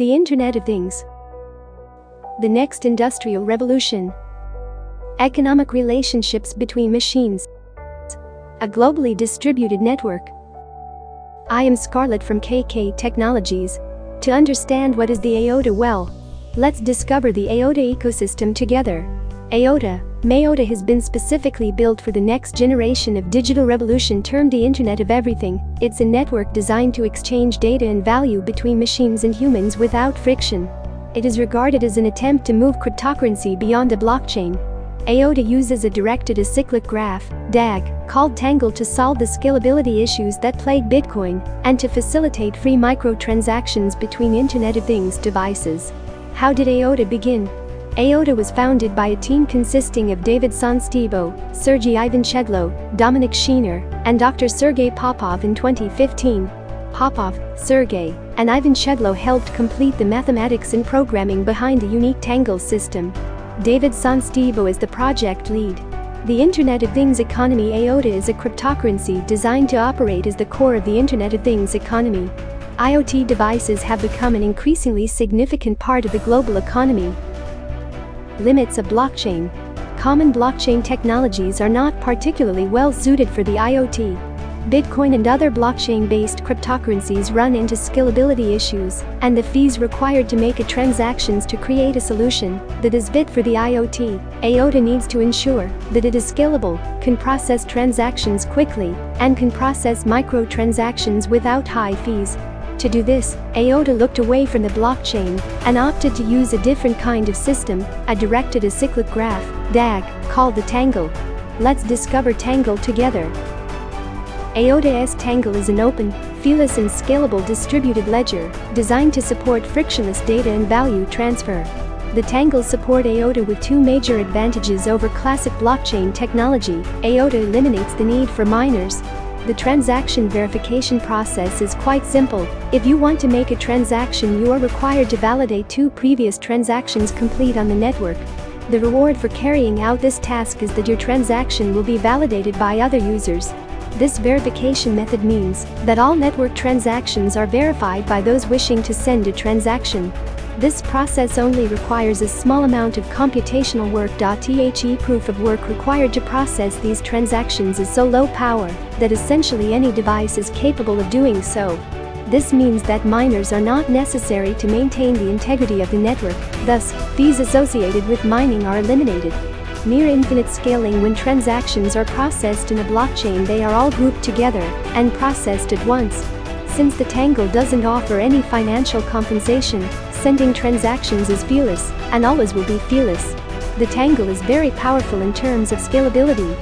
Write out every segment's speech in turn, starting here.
The Internet of Things. The next industrial revolution. Economic relationships between machines. A globally distributed network. I am Scarlett from KK Technologies. To understand what is the IOTA well, let's discover the IOTA ecosystem together. IOTA, MIOTA has been specifically built for the next generation of digital revolution termed the Internet of Everything. It's a network designed to exchange data and value between machines and humans without friction. It is regarded as an attempt to move cryptocurrency beyond the blockchain. IOTA uses a directed acyclic graph, DAG, called Tangle to solve the scalability issues that plague Bitcoin and to facilitate free microtransactions between Internet of Things devices. How did IOTA begin? IOTA was founded by a team consisting of David Sønstebø, Sergey Ivancheglo, Dominic Schiener, and Dr. Sergey Popov in 2015. Popov, Sergey, and Ivancheglo helped complete the mathematics and programming behind the unique Tangle system. David Sønstebø is the project lead. The Internet of Things economy IOTA is a cryptocurrency designed to operate as the core of the Internet of Things economy. IoT devices have become an increasingly significant part of the global economy, limits of blockchain. Common blockchain technologies are not particularly well suited for the IoT. Bitcoin and other blockchain-based cryptocurrencies run into scalability issues, and the fees required to make a transactions to create a solution that is fit for the IoT. IOTA needs to ensure that it is scalable, can process transactions quickly, and can process microtransactions without high fees. To do this, IOTA looked away from the blockchain and opted to use a different kind of system, a directed acyclic graph, DAG, called the Tangle. Let's discover Tangle together. IOTA's Tangle is an open, feeless and scalable distributed ledger designed to support frictionless data and value transfer. The Tangle support IOTA with two major advantages over classic blockchain technology. IOTA eliminates the need for miners, the transaction verification process is quite simple. If you want to make a transaction you are required to validate two previous transactions complete on the network. The reward for carrying out this task is that your transaction will be validated by other users. This verification method means that all network transactions are verified by those wishing to send a transaction. This process only requires a small amount of computational work. The proof of work required to process these transactions is so low power that essentially any device is capable of doing so. This means that miners are not necessary to maintain the integrity of the network, thus, fees associated with mining are eliminated. Near infinite scaling when transactions are processed in a blockchain they are all grouped together and processed at once. Since the Tangle doesn't offer any financial compensation, sending transactions is feeless, and always will be feeless. The Tangle is very powerful in terms of scalability.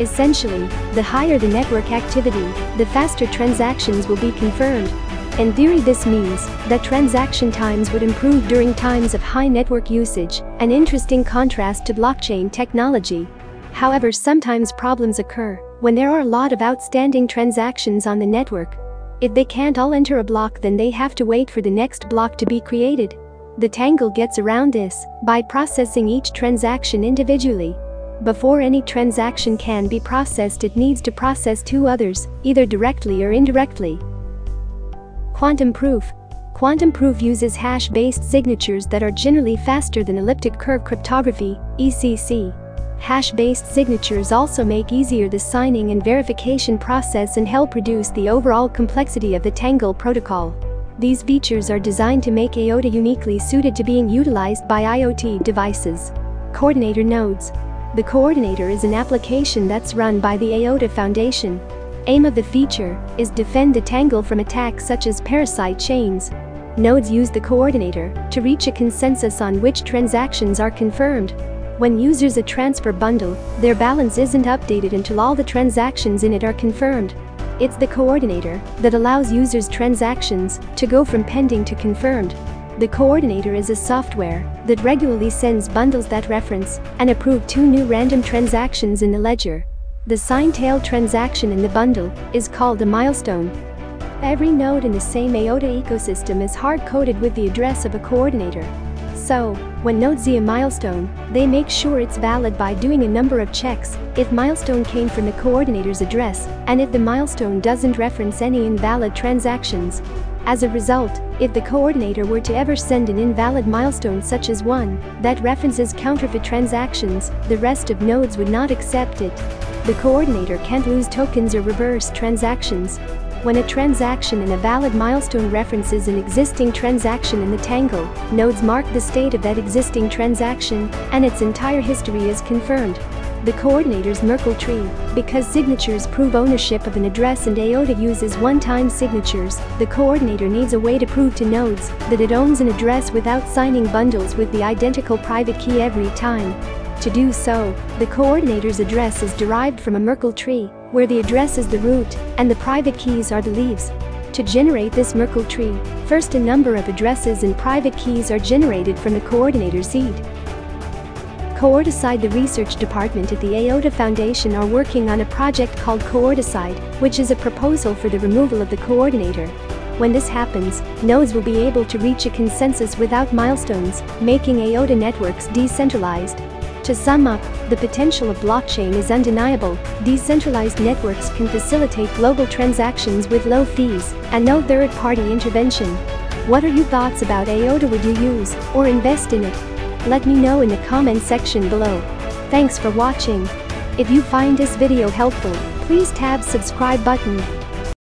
Essentially, the higher the network activity, the faster transactions will be confirmed. In theory this means that transaction times would improve during times of high network usage, an interesting contrast to blockchain technology. However sometimes problems occur when there are a lot of outstanding transactions on the network, if they can't all enter a block then they have to wait for the next block to be created. The Tangle gets around this by processing each transaction individually. Before any transaction can be processed it needs to process two others, either directly or indirectly. Quantum proof. Quantum proof uses hash-based signatures that are generally faster than elliptic curve cryptography, ECC. Hash-based signatures also make easier the signing and verification process and help reduce the overall complexity of the Tangle protocol. These features are designed to make IOTA uniquely suited to being utilized by IoT devices. Coordinator Nodes The Coordinator is an application that's run by the IOTA Foundation. Aim of the feature is defend the Tangle from attacks such as parasite chains. Nodes use the coordinator to reach a consensus on which transactions are confirmed when users a transfer bundle, their balance isn't updated until all the transactions in it are confirmed. It's the coordinator that allows users' transactions to go from pending to confirmed. The coordinator is a software that regularly sends bundles that reference and approve two new random transactions in the ledger. The sign-tail transaction in the bundle is called a milestone. Every node in the same IOTA ecosystem is hard-coded with the address of a coordinator. So, when nodes see a milestone, they make sure it's valid by doing a number of checks, if milestone came from the coordinator's address, and if the milestone doesn't reference any invalid transactions. As a result, if the coordinator were to ever send an invalid milestone such as one that references counterfeit transactions, the rest of nodes would not accept it. The coordinator can't lose tokens or reverse transactions. When a transaction in a valid milestone references an existing transaction in the tangle, nodes mark the state of that existing transaction, and its entire history is confirmed. The coordinator's Merkle tree, because signatures prove ownership of an address and IOTA uses one-time signatures, the coordinator needs a way to prove to nodes that it owns an address without signing bundles with the identical private key every time. To do so, the coordinator's address is derived from a Merkle tree, where the address is the root and the private keys are the leaves. To generate this Merkle tree, first a number of addresses and private keys are generated from the coordinator seed. Coordicide The research department at the IOTA Foundation are working on a project called Coordicide, which is a proposal for the removal of the coordinator. When this happens, nodes will be able to reach a consensus without milestones, making IOTA networks decentralized. To sum up, the potential of blockchain is undeniable. Decentralized networks can facilitate global transactions with low fees and no third-party intervention. What are your thoughts about IOTA would you use or invest in it? Let me know in the comment section below. Thanks for watching. If you find this video helpful, please tab subscribe button